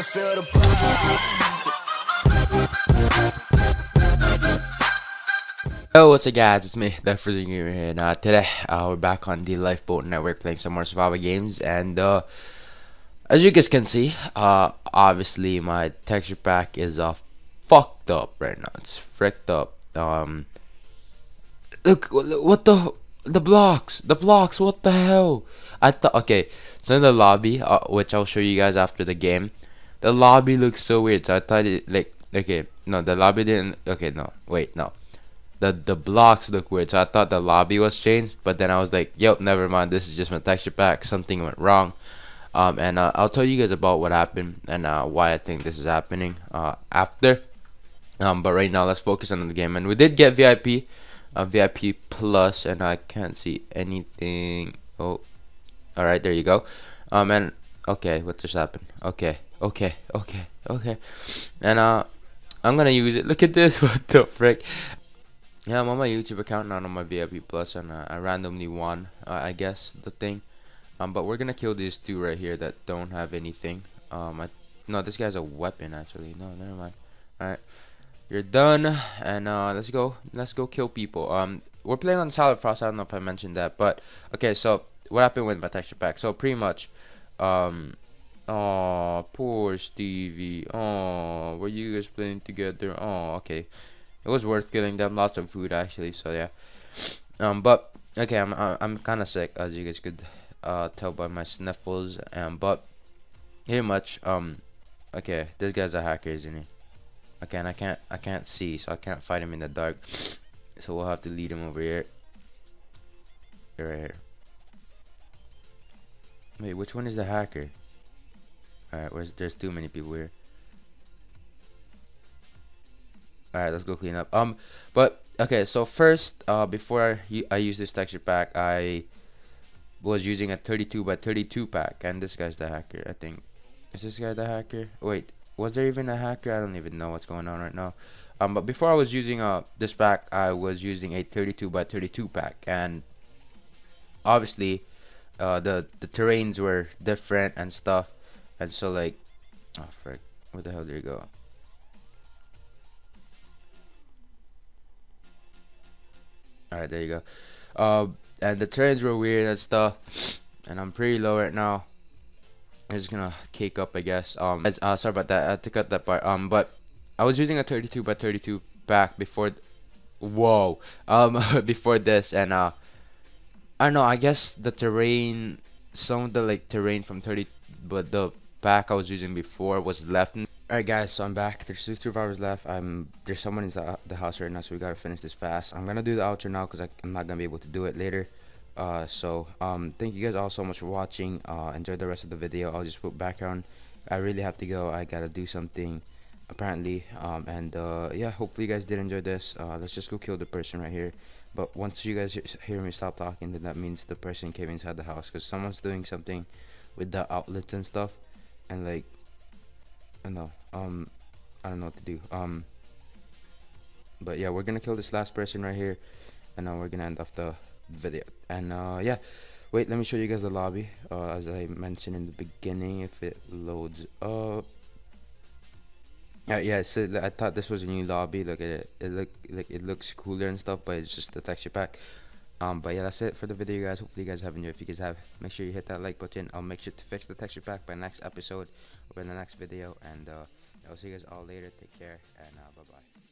and feel the. Yo, what's up guys, it's me, the Freezing Gamer here, and uh, today, uh, we're back on the Lifeboat Network playing some more survival games, and, uh, as you guys can see, uh, obviously my texture pack is, uh, fucked up right now, it's fricked up, um, look, what the, the blocks, the blocks, what the hell, I thought, okay, so in the lobby, uh, which I'll show you guys after the game, the lobby looks so weird, so I thought it, like, okay, no, the lobby didn't, okay, no, wait, no, the the blocks look weird. So I thought the lobby was changed, but then I was like, "Yep, never mind. This is just my texture pack. Something went wrong." Um, and uh, I'll tell you guys about what happened and uh, why I think this is happening uh, after. Um, but right now, let's focus on the game. And we did get VIP, uh, VIP plus, and I can't see anything. Oh, all right, there you go. Um, and okay, what just happened? Okay, okay, okay, okay. And uh, I'm gonna use it. Look at this. What the frick? Yeah, I'm on my YouTube account, not on my VIP Plus, and uh, I randomly won, uh, I guess, the thing. Um, but we're gonna kill these two right here that don't have anything. Um, I, no, this guy's a weapon actually. No, never mind. All right, you're done, and uh, let's go. Let's go kill people. Um, we're playing on Solid Frost. I don't know if I mentioned that, but okay. So what happened with my texture pack? So pretty much, um, oh, poor Stevie. Oh, were you guys playing together? Oh, okay. It was worth getting them lots of food actually so yeah. Um but okay i'm i'm kind of sick as you guys could uh tell by my sniffles um but pretty much um okay this guy's a hacker isn't he? Okay and i can't i can't see so i can't fight him in the dark. So we'll have to lead him over here. Right here. Wait which one is the hacker all right where's there's too many people here. All right let's go clean up. Um but okay so first uh before I, I use this texture pack I was using a 32 by 32 pack and this guy's the hacker I think. Is this guy the hacker? Wait was there even a hacker? I don't even know what's going on right now. Um but before I was using uh this pack I was using a 32 by 32 pack and obviously uh the the terrains were different and stuff and so like oh frick where the hell did he go Alright, there you go. Uh, and the turns were weird and stuff. And I'm pretty low right now. I'm just gonna cake up, I guess. Um, as, uh, sorry about that. I took out that part. Um, but I was using a 32 by 32 back before. Whoa. Um, before this, and uh, I don't know. I guess the terrain, some of the like terrain from 30, but the pack I was using before was left. Alright guys, so I'm back. There's two survivors left. I'm there's someone in the house right now, so we gotta finish this fast. I'm gonna do the outro now because I'm not gonna be able to do it later. Uh, so um, thank you guys all so much for watching. Uh, enjoy the rest of the video. I'll just put background. I really have to go. I gotta do something apparently. Um, and uh, yeah, hopefully you guys did enjoy this. Uh, let's just go kill the person right here. But once you guys hear me stop talking, then that means the person came inside the house because someone's doing something with the outlets and stuff, and like I don't know. Um, I don't know what to do. Um, but yeah, we're gonna kill this last person right here, and now we're gonna end off the video. And uh, yeah, wait, let me show you guys the lobby. Uh, as I mentioned in the beginning, if it loads up. Yeah, yeah. So I thought this was a new lobby. Look at it. It look like it looks cooler and stuff, but it's just the texture pack. Um, but yeah, that's it for the video, guys. Hopefully, you guys have enjoyed. If you guys have, make sure you hit that like button. I'll make sure to fix the texture pack by next episode or in the next video. And uh, I'll see you guys all later. Take care, and uh, bye bye.